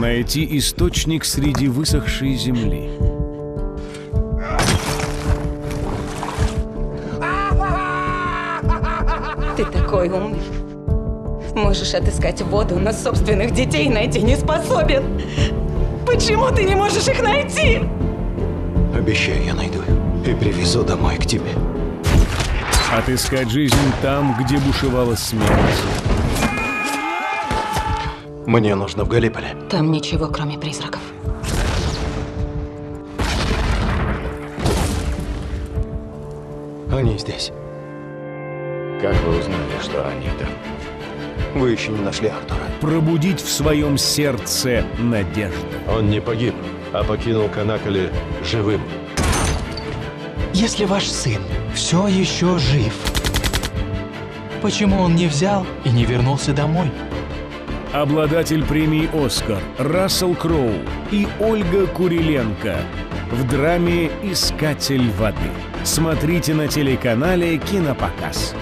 Найти источник среди высохшей земли. Ты такой умный. Можешь отыскать воду, но собственных детей найти не способен. Почему ты не можешь их найти? Обещаю, я найду и привезу домой к тебе. Отыскать жизнь там, где бушевала смерть. Мне нужно в Галиполе. Там ничего, кроме призраков. Они здесь. Как вы узнали, что они там? Вы еще не нашли Артура. Пробудить в своем сердце надежду. Он не погиб, а покинул Канакали живым. Если ваш сын все еще жив, почему он не взял и не вернулся домой? Обладатель премии «Оскар» Рассел Кроу и Ольга Куриленко в драме «Искатель воды». Смотрите на телеканале «Кинопоказ».